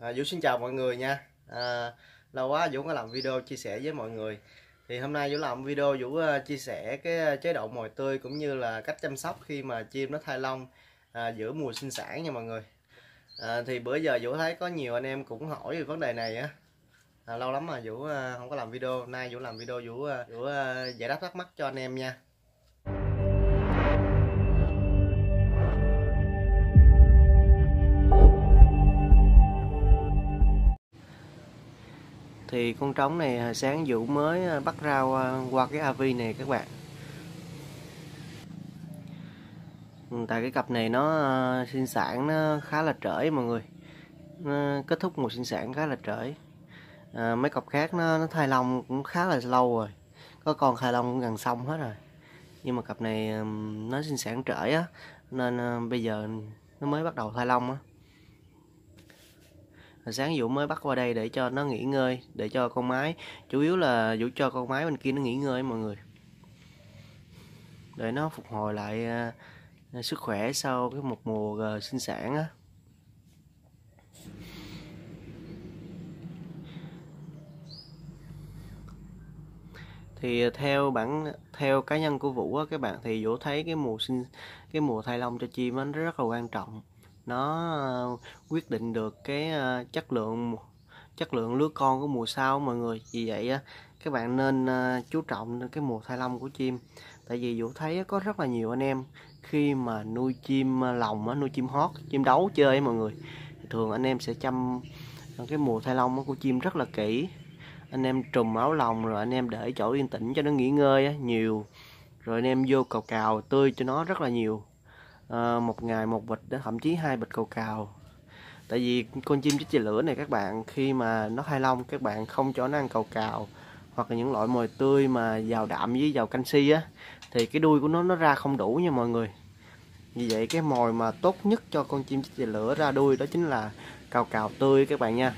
À, Vũ xin chào mọi người nha. À, Lâu quá Vũ có làm video chia sẻ với mọi người. Thì hôm nay Vũ làm video Vũ uh, chia sẻ cái ờ, chế độ mồi tươi Cũng như là cách chăm sóc khi mà chim nó thai lông à, giữa mùa sinh sản nha mọi người. À, Thì bữa giờ Vũ thấy có nhiều anh em cũng hỏi về vấn đề này á. À, Lâu lắm mà Vũ uh, không có làm video. Nay Vũ làm video Vũ, uh, Vũ uh, giải đáp thắc mắc cho anh em nha. Thì con trống này à, sáng Vũ mới à, bắt rau à, qua cái AV này các bạn. Ừ, tại cái cặp này nó sinh sản nó khá là trễ mọi người. Nó kết thúc một sinh sản khá là trễ. À, mấy cặp khác nó, nó thai lông cũng khá là lâu rồi. Có con thai lông cũng gần xong hết rồi. Nhưng mà cặp này nó sinh sản trễ á nên bây giờ nó mới bắt đầu thai lông á sáng Vũ mới bắt qua đây để cho nó nghỉ ngơi để cho con mái chủ yếu là Vũ cho con mái bên kia nó nghỉ ngơi mọi người. Để nó phục hồi lại uh, sức khỏe sau cái một mùa uh, sinh sản á. Thì theo bản theo cá nhân của Vũ á, các bạn thì Vũ thấy cái mùa sinh cái mùa thai lông cho chim nó rất là quan trọng nó ờ, quyết định được cái ờ, chất lượng chất lượng lứa con của mùa sau mọi người. Vì vậy các bạn nên ờ, chú trọng cái mùa thai lông của chim. Tại vì vũ thấy có rất là nhiều anh em khi mà nuôi chim lồng nuôi chim hót, chim đấu chơi mọi người thường anh em sẽ chăm cái mùa thai lông của chim rất là kỹ. Anh em trùm áo lồng rồi anh em để chỗ yên tĩnh cho nó nghỉ ngơi nhiều, rồi anh em vô cào cào tươi cho nó rất là nhiều uh, một ngày một bịch đến thậm chí hai bịch cầu cào. Tại vì con chim chích lửa này các bạn khi mà nó hai lông các bạn không cho nó ăn cầu cào hoặc là những loại mồi tươi mà giàu đạm với giàu canxi á thì cái đuôi của nó nó ra không đủ nha mọi người. Vì vậy cái mồi mà tốt nhất cho con chim chích lửa ra đuôi đó chính là cào cào tươi các bạn nha.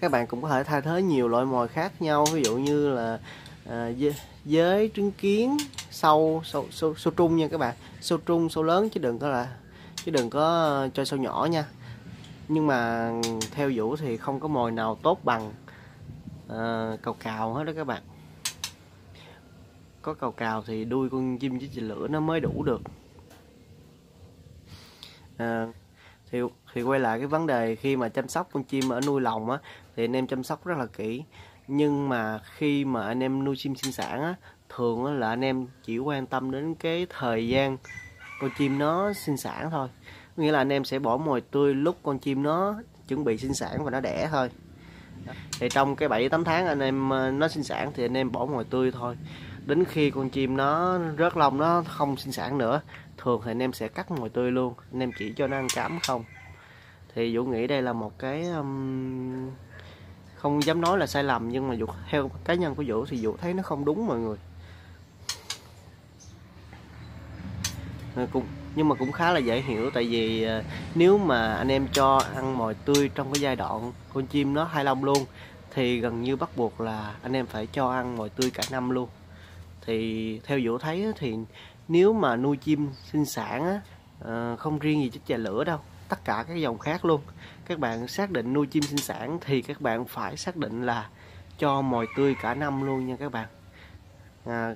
Các bạn cũng có thể thay thế nhiều loại mồi khác nhau ví dụ như là à, dế, trứng kiến sâu sâu, sâu sâu trung nha các bạn. Sâu trung sâu lớn chứ đừng có là chứ đừng có cho sâu nhỏ nha. Nhưng mà theo vũ thì không có mồi nào tốt bằng uh, cầu cào hết đó các bạn. Có cầu cào thì đuôi con chim với chì lửa nó mới đủ được. À, thì thì quay lại cái vấn đề khi mà chăm sóc con chim ở nuôi lồng á thì anh em chăm sóc rất là kỹ. Nhưng mà khi mà anh em nuôi chim sinh sản á thường là anh em chỉ quan tâm đến cái thời gian con chim nó sinh sản thôi. Nghĩa là anh em sẽ bỏ mồi tươi lúc con chim nó chuẩn bị sinh sản và nó đẻ thôi. Thì trong cái 7 8 tháng anh em ờ, nó sinh sản thì anh em bỏ mồi tươi thôi. Đến khi con chim nó rớt lông nó không sinh sản nữa thường thì anh em sẽ cắt mồi tươi luôn. Anh em chỉ cho nó ăn cám không. Thì vũ nghĩ đây là một cái um, không dám nói là sai lầm nhưng mà vũ theo cá nhân của vũ thì vũ thấy nó không đúng mọi người. Cũng nhưng mà cũng khá là dễ hiểu tại vì ờ, nếu mà anh em cho ăn mồi tươi trong cái giai đoạn con chim nó hai lông luôn thì gần như bắt buộc là anh em phải cho ăn mồi tươi cả năm luôn. Thì theo vũ thấy thì nếu mà nuôi chim sinh sản á, ờ, không riêng gì chích chà lửa đâu tất cả các dòng khác luôn. Các bạn xác định nuôi chim sinh sản thì các bạn phải xác định là cho mồi tươi cả năm luôn nha các bạn. À,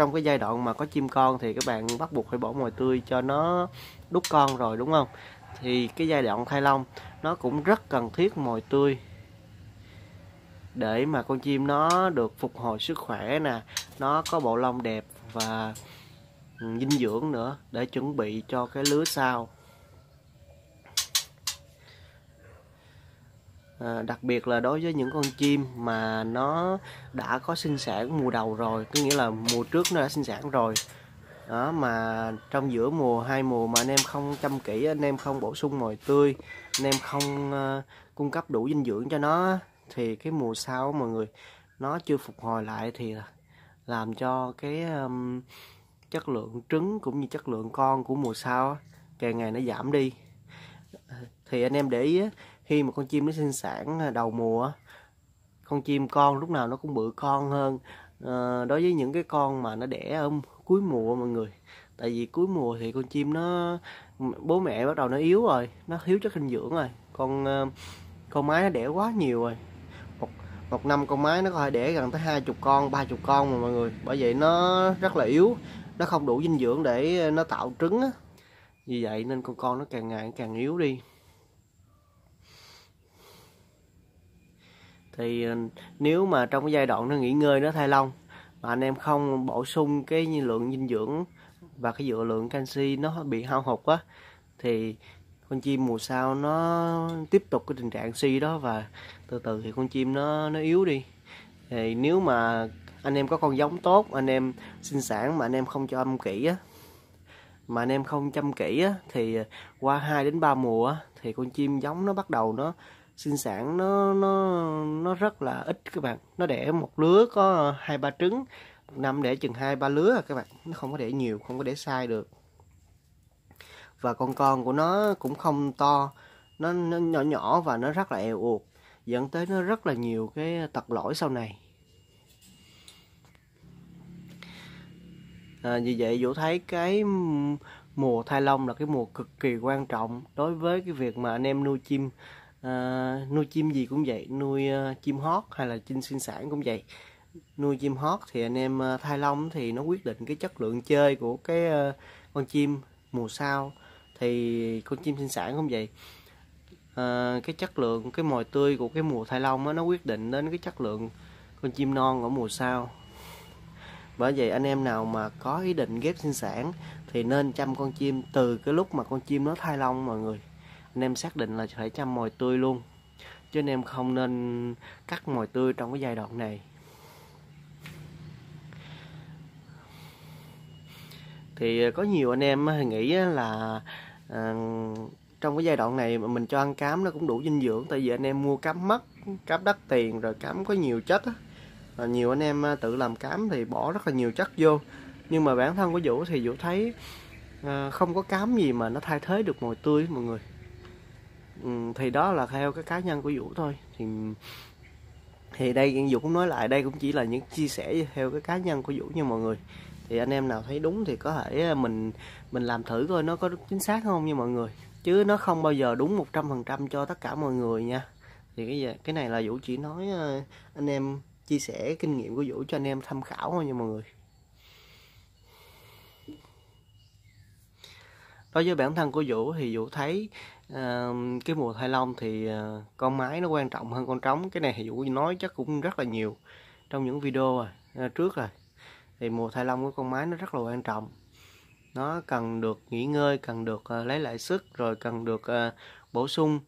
trong cái giai đoạn mà có chim con thì các bạn bắt buộc phải bỏ mồi tươi cho nó đút con rồi, đúng không? Thì cái giai đoạn thai lông nó cũng rất cần thiết mồi tươi để mà con chim nó được phục hồi sức khỏe nè, nó có bộ lông đẹp và dinh dưỡng nữa để chuẩn bị cho cái lứa sau. À, đặc biệt là đối với những con chim mà nó đã có sinh sản mùa đầu rồi có nghĩa là mùa trước nó đã sinh sản rồi. Đó mà trong giữa mùa hai mùa mà anh em không chăm kỹ anh em không bổ sung mồi tươi anh em không uh, cung cấp đủ dinh dưỡng cho nó thì cái mùa sau mọi người nó chưa phục hồi lại thì làm cho cái um, chất lượng trứng cũng như chất lượng con của mùa sau càng ngày nó giảm đi. Thì anh em để ý khi mà con chim nó sinh sản à, đầu mùa con chim con lúc nào nó cũng bự con hơn. À, đối với những cái con mà nó đẻ ở cuối mùa mọi người tại vì cuối mùa thì con chim nó bố mẹ bắt đầu nó yếu rồi nó thiếu chất dinh dưỡng rồi. Con ờ, con mái nó đẻ quá nhiều rồi. Một một năm con mái nó có thể đẻ gần tới hai chục con ba chục con mà mọi người bởi vậy nó rất là yếu nó không đủ dinh dưỡng để ờ, nó tạo trứng á. Vì vậy nên con con nó càng ngày càng yếu đi. Thì ờ, nếu mà trong cái giai đoạn nó nghỉ ngơi nó thai lông, mà anh em không bổ sung cái lượng dinh dưỡng và cái dựa lượng canxi nó bị hao hụt á, thì con chim mùa sau nó tiếp tục cái tình trạng suy đó và từ từ thì con chim nó nó yếu đi. Thì nếu mà anh em có con giống tốt, anh em sinh sản mà anh em không cho âm kỹ á, mà anh em không chăm kỹ á, thì qua 2 đến 3 mùa á, thì con chim giống nó bắt đầu nó sinh sản nó nó nó rất là ít các bạn. Nó đẻ một lứa có hai ba trứng một năm đẻ chừng hai ba lứa à các bạn. Nó không có đẻ nhiều không có đẻ sai được. Và con con của nó cũng không to. Nó, nó nhỏ nhỏ và nó rất là eo uột. Dẫn tới nó rất là nhiều cái tật lỗi sau này. À, vì vậy vũ thấy cái mùa thai lông là cái mùa cực kỳ quan trọng đối với cái việc mà anh em nuôi chim à, nuôi chim gì cũng vậy nuôi uh, chim hót hay là chim sinh sản cũng vậy. Nuôi chim hót thì anh em uh, thai long thì nó quyết định cái chất lượng chơi của cái uh, con chim mùa sau. Thì con chim sinh sản cũng vậy. À, cái chất lượng cái mồi tươi của cái mùa thai lông nó quyết định đến cái chất lượng con chim non ở mùa sau. Bởi vậy anh em nào mà có ý định ghép sinh sản thì nên chăm con chim từ cái lúc mà con chim nó thai long mọi người anh em xác định là phải chăm mồi tươi luôn. Chứ anh em không nên cắt mồi tươi trong cái giai đoạn này. Thì ờ, có nhiều anh em nghĩ là à, trong cái giai đoạn này mà mình cho ăn cám nó cũng đủ dinh dưỡng. Tại vì anh em mua cám mất cám đắt tiền rồi cám có nhiều chất á. Và nhiều anh em ờ, tự làm cám thì bỏ rất là nhiều chất vô. Nhưng mà bản thân của vũ thì vũ thấy à, không có cám gì mà nó thay thế được mồi tươi mọi người ừ, thì đó là theo cái cá nhân của vũ thôi. Thì thì đây vũ cũng nói lại đây cũng chỉ là những chia sẻ theo cái cá nhân của vũ nha mọi người. Thì anh em nào thấy đúng thì có thể à, mình mình làm thử coi nó có chính xác không nha mọi người. Chứ nó không bao giờ đúng 100% cho tất cả mọi người nha. Thì cái cái này là Vũ chỉ nói à, anh em chia sẻ kinh nghiệm của Vũ cho anh em tham khảo thôi nha mọi người. Đối với bản thân của Vũ thì Vũ thấy à, cái mùa thai lông thì à, con mái nó quan trọng hơn con trống. Cái này thì Vũ nói chắc cũng rất là nhiều trong những video rồi, à, trước rồi. Thì mùa thai lông của con mái nó rất là quan trọng. Nó cần được nghỉ ngơi cần được à, lấy lại sức rồi cần được à, bổ sung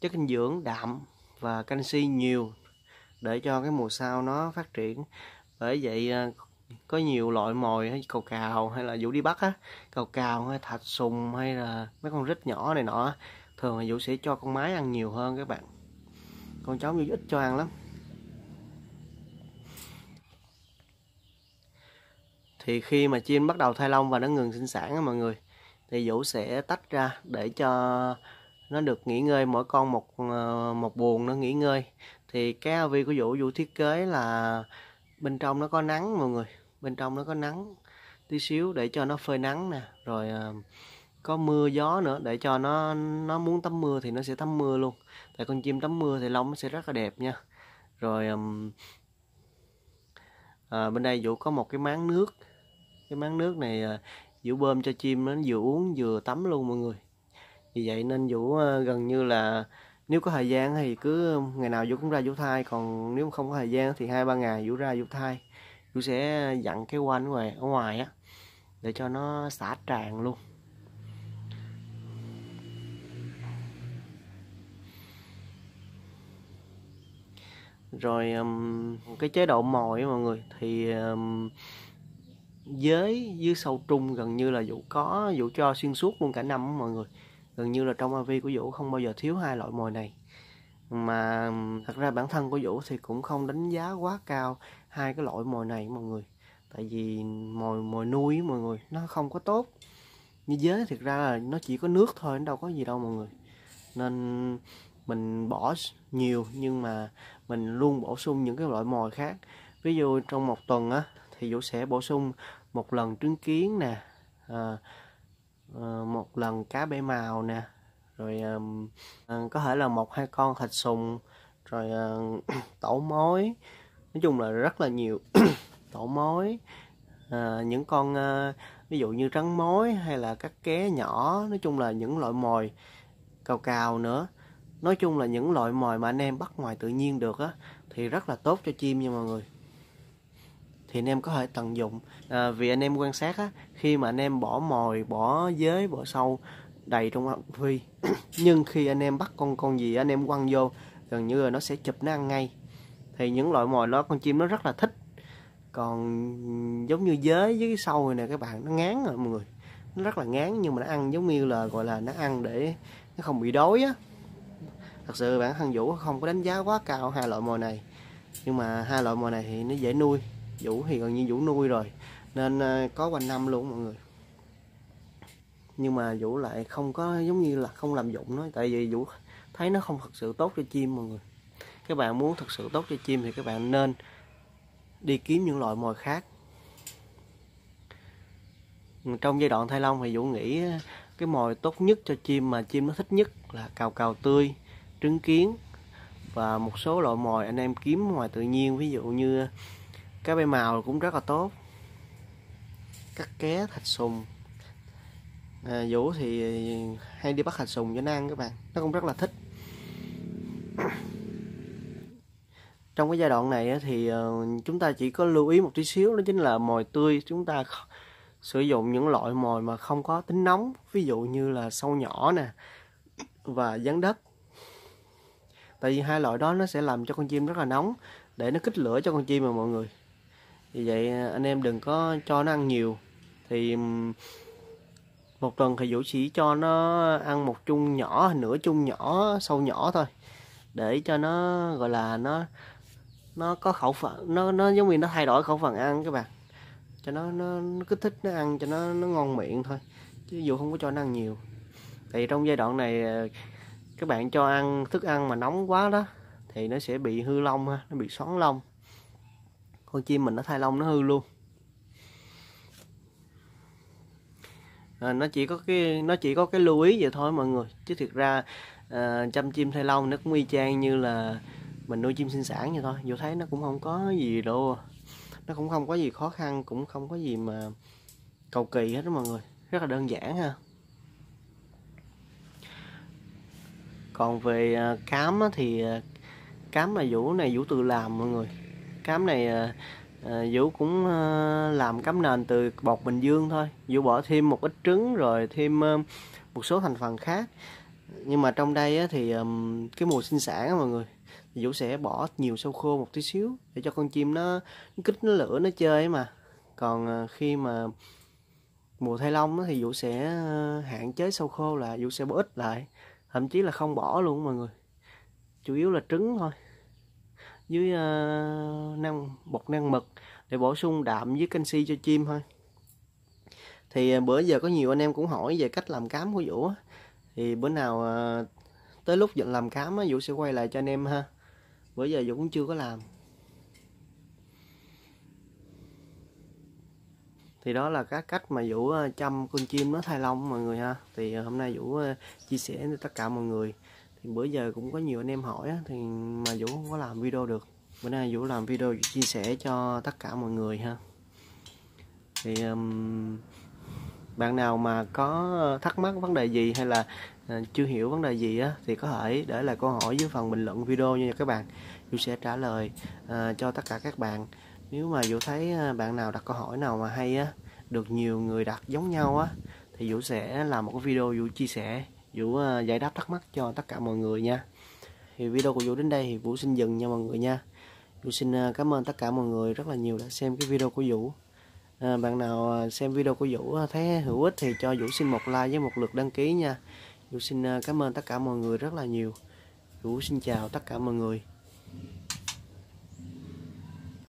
chất dinh dưỡng đạm và canxi nhiều để cho cái mùa sau nó phát triển. Bởi vậy có nhiều loại mồi hay cầu cào hay là vũ đi bắt á. Cầu cào hay thạch sùng hay là mấy con rít nhỏ này nọ thường là vũ sẽ cho con mái ăn nhiều hơn các bạn. Con chó vũ ít cho ăn lắm. Thì khi mà chim bắt đầu thai lông và nó ngừng sinh sản á mọi người, thì vũ sẽ tách ra để cho nó được nghỉ ngơi. Mỗi con một ờ, một buồng nó nghỉ ngơi. Thì cái avi của vũ vũ thiết kế là bên trong nó có nắng mọi người bên trong nó có nắng tí xíu để cho nó phơi nắng nè. Rồi ờ, có mưa gió nữa để cho nó nó muốn tắm mưa thì nó sẽ tắm mưa luôn. Tại con chim tắm mưa thì lông nó sẽ rất là đẹp nha. Rồi à, bên đây vũ có một cái máng nước. Cái máng nước này à, Vũ bơm cho chim nó vừa uống vừa tắm luôn mọi người. Vì vậy nên Vũ à, gần như là nếu có thời gian thì cứ ngày nào Vũ cũng ra Vũ thai còn nếu không có thời gian thì hai ba ngày Vũ ra Vũ thai chú sẽ dặn cái quanh ngoài ở ngoài á để cho nó xả tràn luôn. Rồi um, cái chế độ mồi mọi người thì um, với dưới sâu trung gần như là vũ có vũ cho xuyên suốt luôn cả năm mọi người. Gần như là trong AV của vũ không bao giờ thiếu hai loại mồi này. Mà thật ra bản thân của vũ thì cũng không đánh giá quá cao hai cái loại mồi này mọi người. Tại vì mồi mồi nuôi mọi người nó không có tốt. Như dế thực ra là nó chỉ có nước thôi nó đâu có gì đâu mọi người. Nên mình bỏ nhiều nhưng mà mình luôn bổ sung những cái loại mồi khác. Ví dụ trong một tuần á thì Vũ sẽ bổ sung một lần trứng kiến nè à, à, một lần cá bể màu nè rồi à, à có thể là một hai con thịt sùng rồi à, tổ mối nói chung là rất là nhiều tổ mối. À, những con à, ví dụ như trắng mối hay là các ké nhỏ nói chung là những loại mồi cào cào nữa. Nói chung là những loại mồi mà anh em bắt ngoài tự nhiên được á thì rất là tốt cho chim nha mọi người. Thì anh em có thể tận dụng. À, vì anh em quan sát á khi mà anh em bỏ mồi bỏ giới bỏ sâu đầy trong phạm vi nhưng khi anh em bắt con con gì anh em quăng vô gần như là nó sẽ chụp nó ăn ngay thì những loại mồi đó con chim nó rất là thích. Còn giống như dế với cái sâu này nè, các bạn, nó ngán rồi mọi người. Nó rất là ngán nhưng mà nó ăn giống như là, gọi là, nó ăn để nó không bị đói á. Thật sự bản thân vũ không có đánh giá quá cao hai loại mồi này. Nhưng mà hai loại mồi này thì nó dễ nuôi. Vũ thì gần như vũ nuôi rồi. Nên ờ, có quanh năm luôn mọi người. Nhưng mà vũ lại không có, giống như là không làm dụng nó. Tại vì vũ thấy nó không thật sự tốt cho chim mọi người các bạn muốn thật sự tốt cho chim thì các bạn nên đi kiếm những loại mồi khác. Trong giai đoạn thay lông thì vũ nghĩ cái mồi tốt nhất cho chim mà chim nó thích nhất là cào cào tươi trứng kiến và một số loại mồi anh em kiếm ngoài tự nhiên. Ví dụ như cá bay màu cũng rất là tốt cắt ké thạch sùng. À, vũ thì hay đi bắt thạch sùng cho nó ăn các bạn nó cũng rất là thích. Trong cái giai đoạn này thì ờ, chúng ta chỉ có lưu ý một tí xíu, đó chính là mồi tươi chúng ta sử dụng những loại mồi mà không có tính nóng, ví dụ như là sâu nhỏ nè và gián đất. Tại vì hai loại đó nó sẽ làm cho con chim rất là nóng, để nó kích lửa cho con chim mà mọi người. Vì vậy ờ, anh em đừng có cho nó ăn nhiều. Thì một tuần thì vũ chỉ cho nó ăn một chung nhỏ, nửa chung nhỏ, sâu nhỏ thôi, để cho nó, gọi là, nó nó có khẩu phần nó nó giống như nó thay đổi khẩu phần ăn các bạn. Cho nó nó, nó kích thích nó ăn cho nó nó ngon miệng thôi chứ dù không có cho nó ăn nhiều. Thì trong giai đoạn này ờ, các bạn cho ăn thức ăn mà nóng quá đó thì nó sẽ bị hư lông ha nó bị xoắn lông. Con chim mình nó thay lông nó hư luôn. À, nó chỉ có cái nó chỉ có cái lưu ý vậy thôi mọi người. Chứ thực ra à, chăm chim thay lông nó cũng y chang như là mình nuôi chim sinh sản vậy thôi. Dù thấy nó cũng không có gì đâu. Nó cũng không có gì khó khăn, cũng không có gì mà cầu kỳ hết đó mọi người. Rất là đơn giản ha. Còn về à, cám thì à, cám là vũ này, vũ tự làm mọi người. Cám này à, vũ cũng làm cám nền từ bột bình dương thôi. Vũ bỏ thêm một ít trứng rồi thêm một số thành phần khác. Nhưng mà trong đây thì cái mùa sinh sản mọi người Vũ sẽ bỏ nhiều sâu khô một tí xíu để cho con chim nó, nó kích nó lửa nó chơi mà. Còn à, khi mà mùa thay lông thì Vũ sẽ à, hạn chế sâu khô là Vũ sẽ bỏ ít lại. Thậm chí là không bỏ luôn mọi người. Chủ yếu là trứng thôi. Với uh, năng bột năng mực để bổ sung đạm với canxi cho chim thôi. Thì bữa giờ có nhiều anh em cũng hỏi về cách làm cám của Vũ thì bữa nào uh, tới lúc làm cám Vũ sẽ quay lại cho anh em ha bữa giờ dũng cũng chưa có làm. Thì đó là các cách mà Vũ ờ, chăm con chim nó thay lông mọi người ha. Thì ờ, hôm nay Vũ ờ, chia sẻ với tất cả mọi người. Thì bữa giờ cũng có nhiều anh em hỏi thì mà Vũ không có làm video được. Bữa nay Vũ làm video chia sẻ cho tất cả mọi người ha. Thì um, bạn nào mà có thắc mắc vấn đề gì hay là Ờ, chưa hiểu vấn đề gì á thì có thể để lại câu hỏi dưới phần bình luận video nha các bạn. Vũ sẽ trả lời uh, cho tất cả các bạn. Nếu mà Vũ thấy ờ, bạn nào đặt câu hỏi nào mà hay á được nhiều người đặt giống nhau á thì Vũ sẽ làm một cái video Vũ chia sẻ Vũ uh, giải đáp thắc mắc cho tất cả mọi người nha. Thì video của Vũ đến đây thì Vũ xin dừng nha mọi người nha. Vũ xin uh, cảm ơn tất cả mọi người rất là nhiều đã xem cái video của Vũ. À, bạn nào xem video của Vũ thấy hữu ích thì cho Vũ xin một like với một lượt đăng ký nha. Vũ xin à, cảm ơn tất cả mọi người rất là nhiều. Vũ xin chào tất cả mọi người.